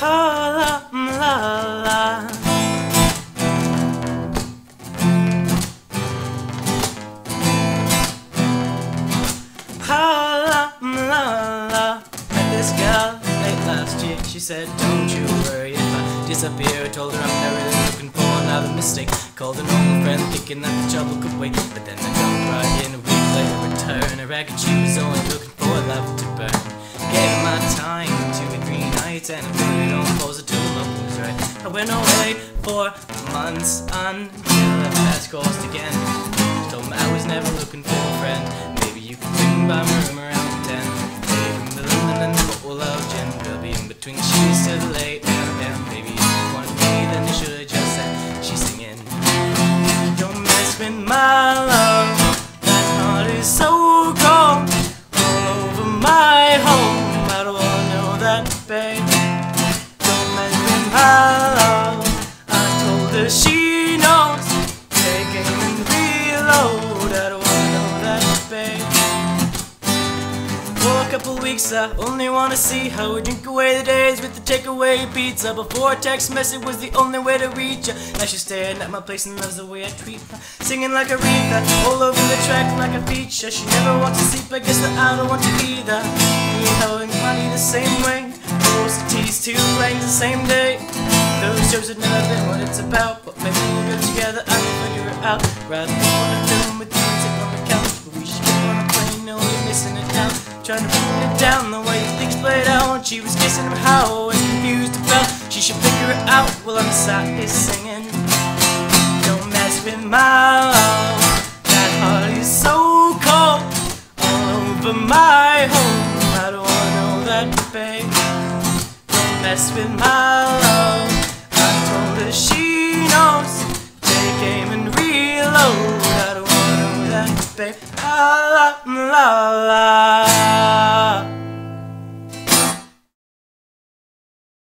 la la. Met this late last year. She said, Don't you worry if I disappear. Told her I'm looking for another mistake. Called an old friend, thinking that the trouble could wait. But then I jumped right in a week later. Only looking for love to burn. Gave my time, and went away for months until I passed coast again. Told me I was never looking for a friend. Maybe you can swing by my room around ten. Maybe the London and the bottle of gin. We'll be in between the sheets till the late a.m. Maybe if you wanted me, then you should just said she's singing. Don't mess with my love. That heart is so cold. All over my home. I don't know that, babe. Don't mess with my couple weeks, I only wanna see how we drink away the days with the takeaway pizza. Before text message was the only way to reach her. Now she's staring at my place and loves the way I treat her. Singing like Aretha, all over the track like a feature. She never wants to sleep, I guess that I don't want to either. Me and money the same way. Rose to tease two flames the same day. Those shows have never been what it's about, but maybe we'll go together. I can figure it out. Rather than a film with you and sit on the couch, but we should get on a plane. No, you're missing it out. Trying to down the way things played out. She was kissing him, how I was confused about. She should figure it out while I'm sat here singing. Don't mess with my love. That heart is so cold. All over my home. I don't wanna know that, babe. Don't mess with my love. I told her she knows. Take aim and reload. I don't wanna know that, babe. La la la la.